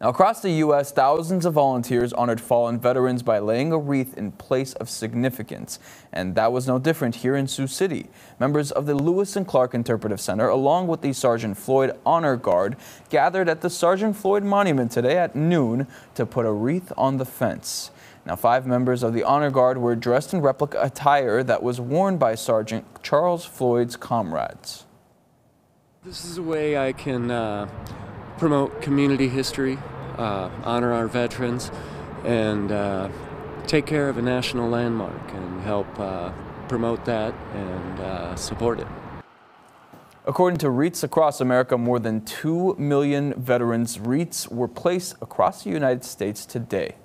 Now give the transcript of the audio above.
Now, across the U.S., thousands of volunteers honored fallen veterans by laying a wreath in place of significance. And that was no different here in Sioux City. Members of the Lewis and Clark Interpretive Center, along with the Sergeant Floyd Honor Guard, gathered at the Sergeant Floyd Monument today at noon to put a wreath on the fence. Now, five members of the Honor Guard were dressed in replica attire that was worn by Sergeant Charles Floyd's comrades. This is a way I can uh promote community history, uh, honor our veterans, and uh, take care of a national landmark and help uh, promote that and uh, support it. According to Wreaths Across America, more than 2 million veterans' wreaths were placed across the United States today.